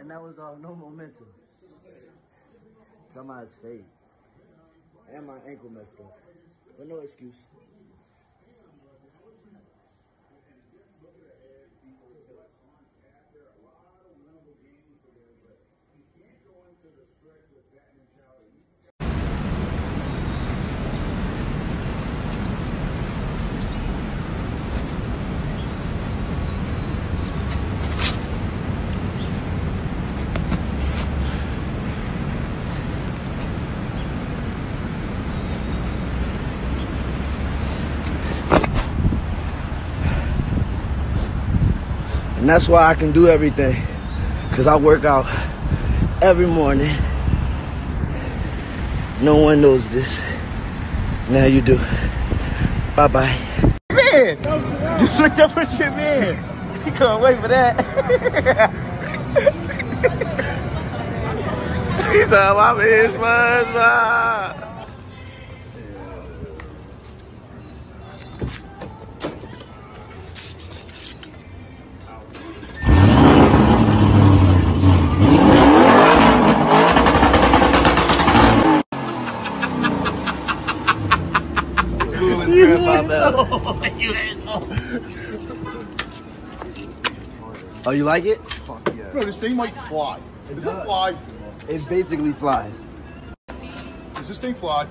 and that was all no momentum. It's fake. And my ankle messed up. But no excuse. And that's why I can do everything. Cause I work out every morning. No one knows this. Now you do. Bye bye. Man, you flicked up with your man. He couldn't wait for that. He's a my man, SpongeBob. Coolest grandpa ever. you asshole. Oh, you like it? Fuck yeah. Bro, this thing might fly. It Does it fly? It basically flies. Does this thing fly?